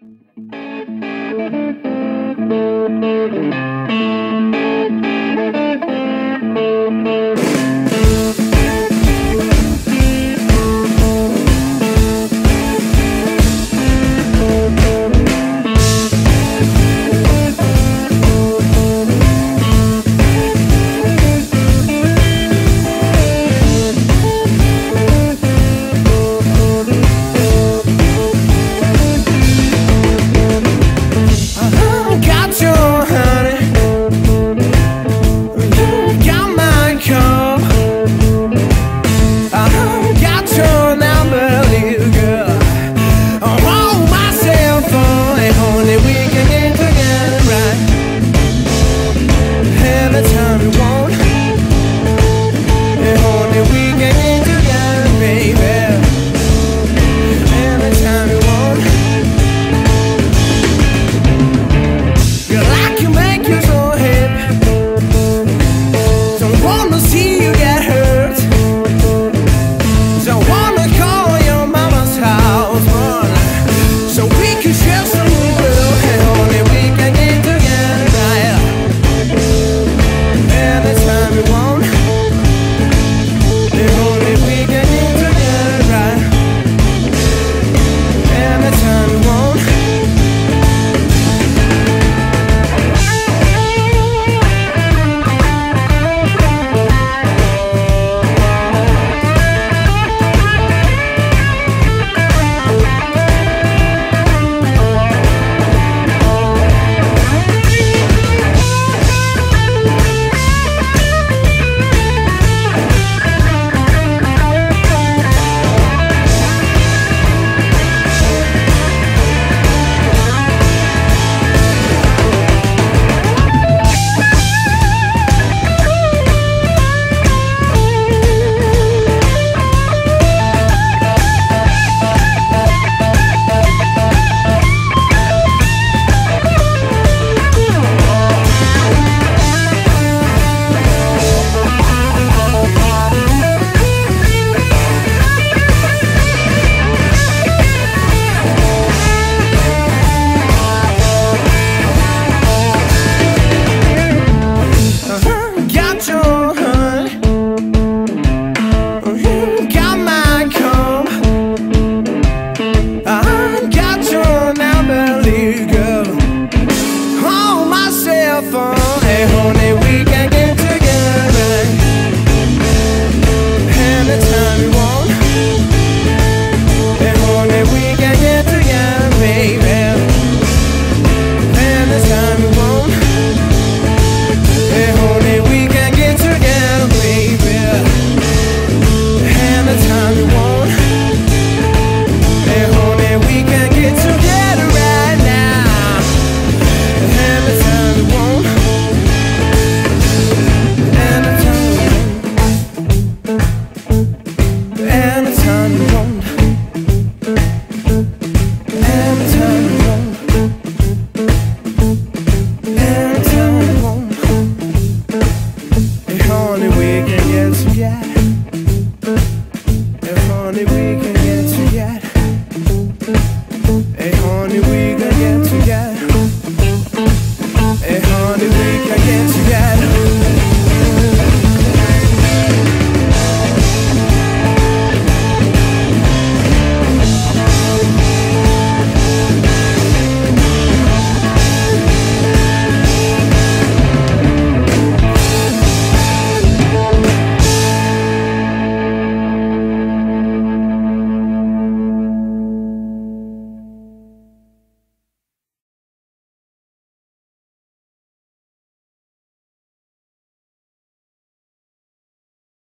Thank you. Anytime you want Anytime you want Anytime you want If only we can get If only we can get